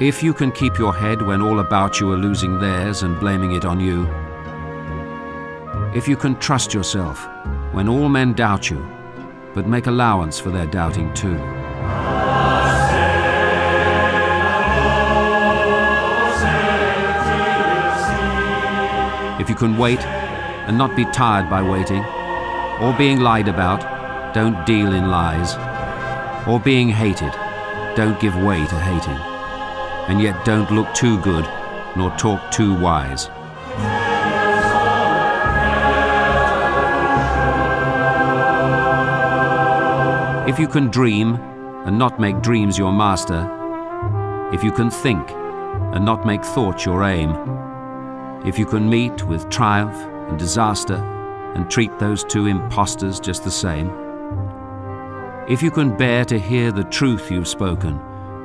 If you can keep your head when all about you are losing theirs and blaming it on you, if you can trust yourself when all men doubt you, but make allowance for their doubting too. If you can wait and not be tired by waiting or being lied about, don't deal in lies, or being hated, don't give way to hating, and yet don't look too good nor talk too wise. If you can dream and not make dreams your master, if you can think and not make thought your aim, if you can meet with triumph and disaster and treat those two impostors just the same, if you can bear to hear the truth you've spoken,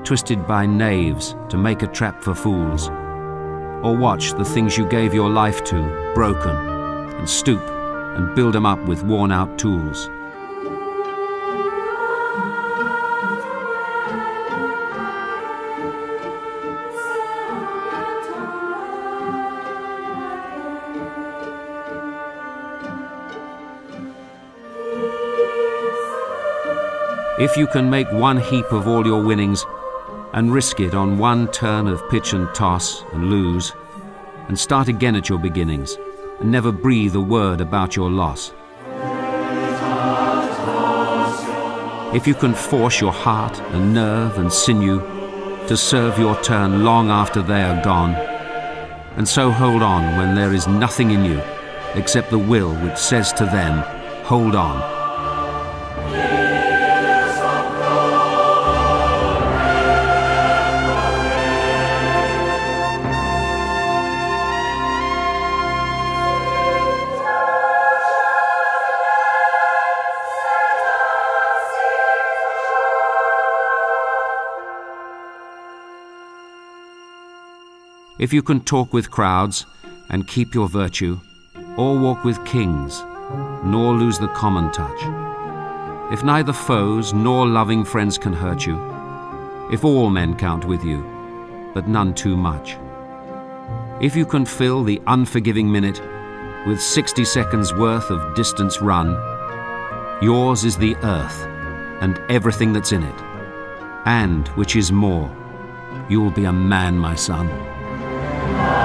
twisted by knaves to make a trap for fools, or watch the things you gave your life to broken, and stoop and build them up with worn out tools. If you can make one heap of all your winnings and risk it on one turn of pitch and toss and lose, and start again at your beginnings and never breathe a word about your loss. If you can force your heart and nerve and sinew to serve your turn long after they are gone, and so hold on when there is nothing in you except the will which says to them, hold on. If you can talk with crowds and keep your virtue, or walk with kings, nor lose the common touch. If neither foes nor loving friends can hurt you, if all men count with you, but none too much. If you can fill the unforgiving minute with 60 seconds worth of distance run, yours is the earth and everything that's in it, and which is more, you will be a man, my son. Amen.